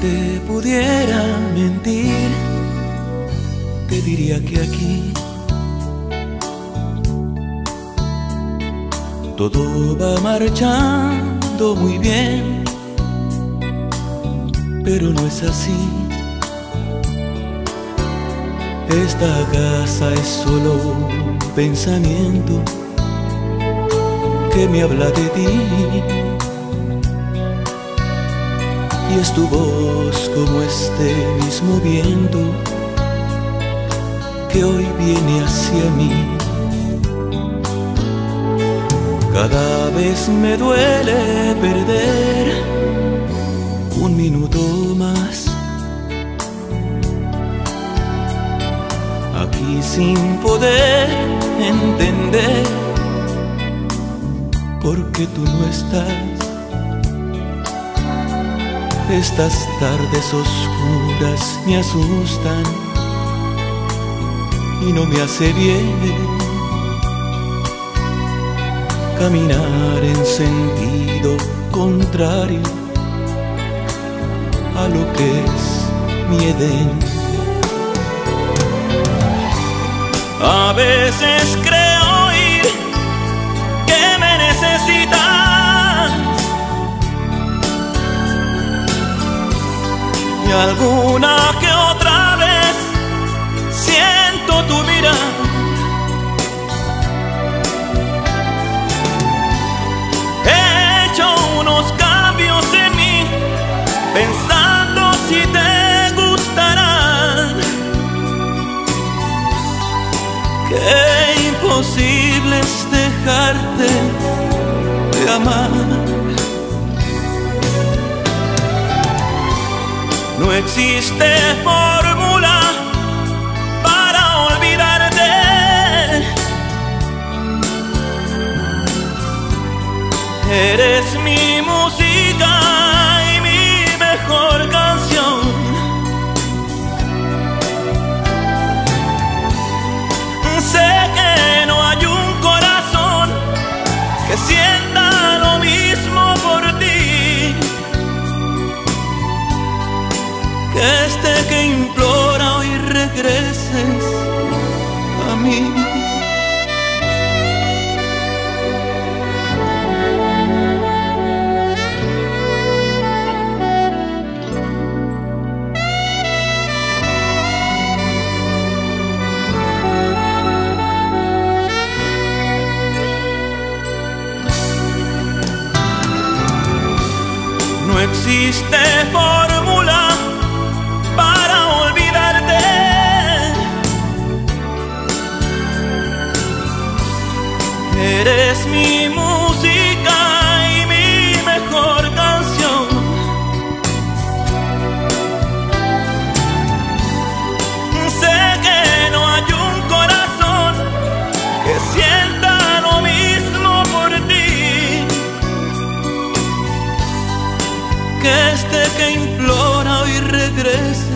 te pudiera mentir, te diría que aquí todo va marchando muy bien, pero no es así. Esta casa es solo un pensamiento que me habla de ti es tu voz como este mismo viento que hoy viene hacia mí. Cada vez me duele perder un minuto más. Aquí sin poder entender por qué tú no estás. Estas tardes oscuras me asustan y no me hace bien caminar en sentido contrario a lo que es mi Edén. A veces creo alguna que otra vez siento tu mirada. He hecho unos cambios en mí, pensando si te gustarán. Qué imposible es dejarte de amar. No existe fórmula este que implora hoy regreses a mí. No existe eres mi música y mi mejor canción. Sé que no hay un corazón que sienta lo mismo por ti. Que este que implora hoy regresa